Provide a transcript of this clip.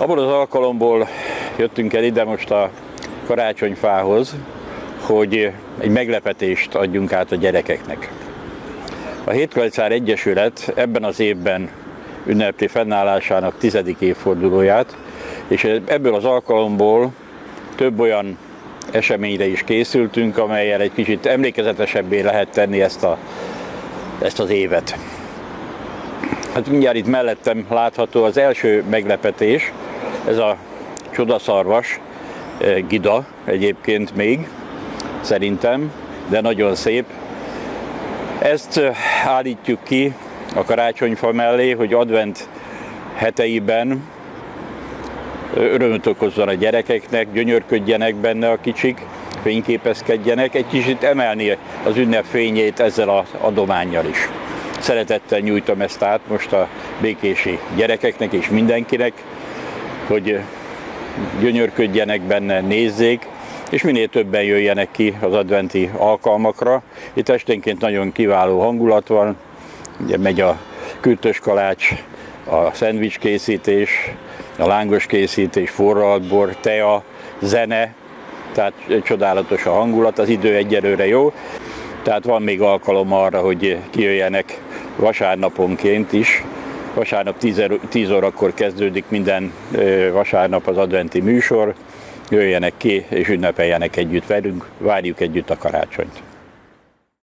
Abból az alkalomból jöttünk el ide most a karácsonyfához, hogy egy meglepetést adjunk át a gyerekeknek. A Hétkalcár Egyesület ebben az évben ünnepli fennállásának tizedik évfordulóját, és ebből az alkalomból több olyan eseményre is készültünk, amelyel egy kicsit emlékezetesebbé lehet tenni ezt, a, ezt az évet. Hát mindjárt itt mellettem látható az első meglepetés, ez a csodaszarvas, eh, gida egyébként még, szerintem, de nagyon szép. Ezt eh, állítjuk ki a karácsonyfa mellé, hogy advent heteiben örömöt okozzon a gyerekeknek, gyönyörködjenek benne a kicsik, fényképezkedjenek, egy kicsit emelni az ünnep fényét ezzel az adományjal is. Szeretettel nyújtom ezt át most a békési gyerekeknek és mindenkinek, hogy gyönyörködjenek benne, nézzék, és minél többen jöjjenek ki az adventi alkalmakra. Itt esténként nagyon kiváló hangulat van, ugye megy a kürtös kalács, a szendvics készítés, a lángos készítés, forraltbor, tea, zene, tehát csodálatos a hangulat, az idő egyelőre jó, tehát van még alkalom arra, hogy kijöjjenek vasárnaponként is. Vasárnap 10, 10 órakor kezdődik minden vasárnap az adventi műsor, jöjjenek ki és ünnepeljenek együtt velünk, várjuk együtt a karácsonyt.